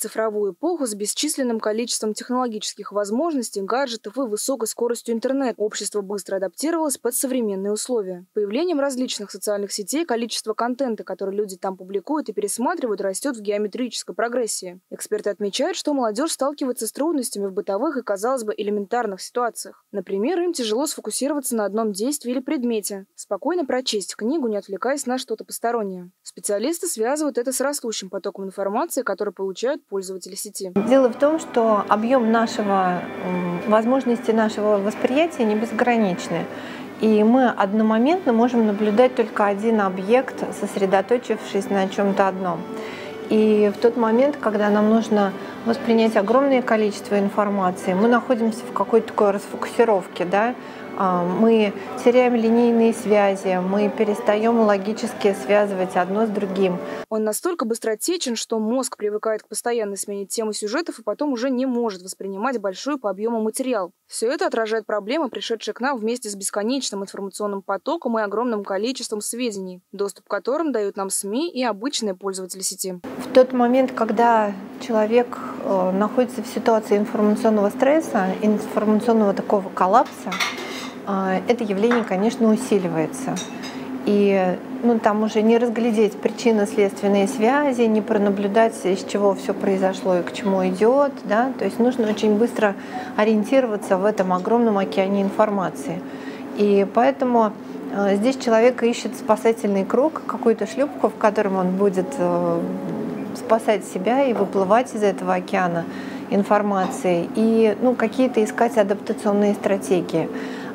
цифровую эпоху с бесчисленным количеством технологических возможностей, гаджетов и высокой скоростью интернет. Общество быстро адаптировалось под современные условия. Появлением различных социальных сетей количество контента, который люди там публикуют и пересматривают, растет в геометрической прогрессии. Эксперты отмечают, что молодежь сталкивается с трудностями в бытовых и, казалось бы, элементарных ситуациях. Например, им тяжело сфокусироваться на одном действии или предмете, спокойно прочесть книгу, не отвлекаясь на что-то постороннее. Специалисты связывают это с растущим потоком информации, который получают пользователи сети. Дело в том, что объем нашего, возможности нашего восприятия не безграничны. И мы одномоментно можем наблюдать только один объект, сосредоточившись на чем-то одном. И в тот момент, когда нам нужно воспринять огромное количество информации, мы находимся в какой-то такой расфокусировке, да, мы теряем линейные связи, мы перестаем логически связывать одно с другим. Он настолько быстротечен, что мозг привыкает к постоянной смене темы сюжетов и потом уже не может воспринимать большой по объему материал. Все это отражает проблемы, пришедшие к нам вместе с бесконечным информационным потоком и огромным количеством сведений, доступ к которым дают нам СМИ и обычные пользователи сети. В тот момент, когда человек э, находится в ситуации информационного стресса, информационного такого коллапса, а, это явление, конечно, усиливается. И ну, там уже не разглядеть причинно-следственные связи, не пронаблюдать, из чего все произошло и к чему идет. Да? То есть нужно очень быстро ориентироваться в этом огромном океане информации. И поэтому э, здесь человек ищет спасательный круг, какую-то шлюпку, в котором он будет э, спасать себя и выплывать из этого океана информации, и ну, какие-то искать адаптационные стратегии.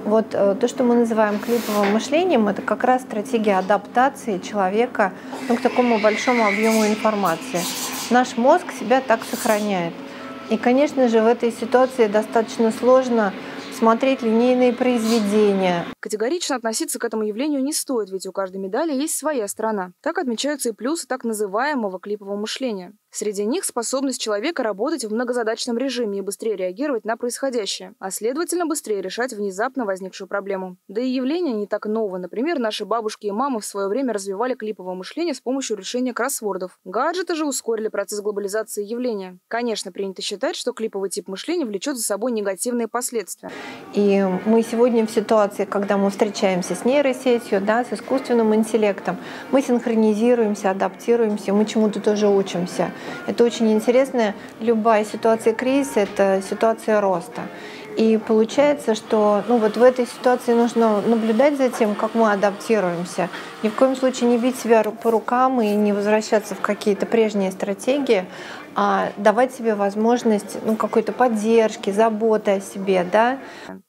Вот э, то, что мы называем клиповым мышлением, это как раз стратегия адаптации человека ну, к такому большому объему информации. Наш мозг себя так сохраняет. И, конечно же, в этой ситуации достаточно сложно смотреть линейные произведения. Категорично относиться к этому явлению не стоит, ведь у каждой медали есть своя сторона. Так отмечаются и плюсы так называемого клипового мышления. Среди них способность человека работать в многозадачном режиме и быстрее реагировать на происходящее, а следовательно быстрее решать внезапно возникшую проблему. Да и явление не так ново. Например, наши бабушки и мамы в свое время развивали клиповое мышление с помощью решения кроссвордов. Гаджеты же ускорили процесс глобализации явления. Конечно, принято считать, что клиповый тип мышления влечет за собой негативные последствия. И мы сегодня в ситуации, когда мы встречаемся с нейросетью, да, с искусственным интеллектом, мы синхронизируемся, адаптируемся, мы чему-то тоже учимся. Это очень интересно. Любая ситуация кризиса – это ситуация роста. И получается, что ну, вот в этой ситуации нужно наблюдать за тем, как мы адаптируемся. Ни в коем случае не бить себя по рукам и не возвращаться в какие-то прежние стратегии, давать себе возможность ну, какой-то поддержки, заботы о себе, да.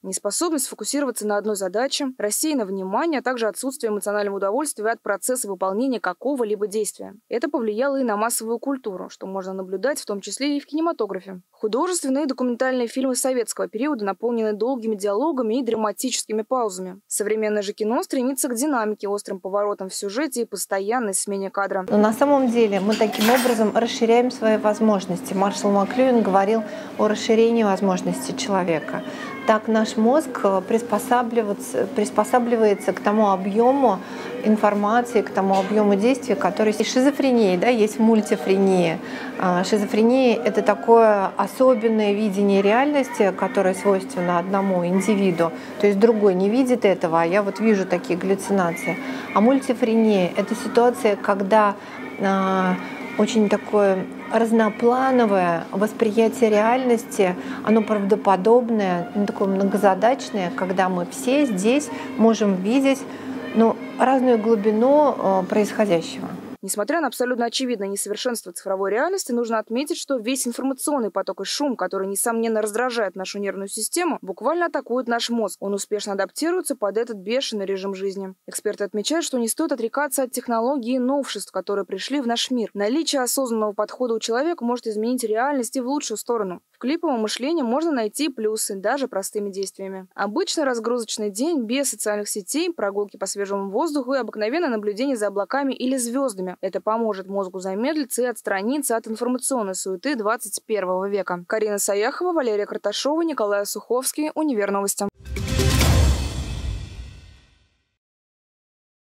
Неспособность сфокусироваться на одной задаче, рассеянное внимание, а также отсутствие эмоционального удовольствия от процесса выполнения какого-либо действия. Это повлияло и на массовую культуру, что можно наблюдать в том числе и в кинематографе. Художественные и документальные фильмы советского периода наполнены долгими диалогами и драматическими паузами. Современное же кино стремится к динамике, острым поворотам в сюжете и постоянной смене кадра. Но на самом деле мы таким образом расширяем свои возможности возможности. Маршал Маклюин говорил о расширении возможностей человека. Так наш мозг э, приспосабливается, приспосабливается к тому объему информации, к тому объему действий, который есть шизофрения, да, есть мультифрения. А, шизофрения — это такое особенное видение реальности, которое свойственно одному индивиду. То есть другой не видит этого, а я вот вижу такие галлюцинации. А мультифрения — это ситуация, когда а, очень такое разноплановое восприятие реальности, оно правдоподобное, ну, такое многозадачное, когда мы все здесь можем видеть ну, разную глубину э, происходящего. Несмотря на абсолютно очевидное несовершенство цифровой реальности, нужно отметить, что весь информационный поток и шум, который, несомненно, раздражает нашу нервную систему, буквально атакует наш мозг. Он успешно адаптируется под этот бешеный режим жизни. Эксперты отмечают, что не стоит отрекаться от технологий и новшеств, которые пришли в наш мир. Наличие осознанного подхода у человека может изменить реальность и в лучшую сторону. В клиповом мышлении можно найти плюсы даже простыми действиями. Обычный разгрузочный день без социальных сетей, прогулки по свежему воздуху и обыкновенное наблюдение за облаками или звездами это поможет мозгу замедлиться и отстраниться от информационной суеты 21 века. Карина Саяхова, Валерия Карташова, Николай Суховский, Универ Новости.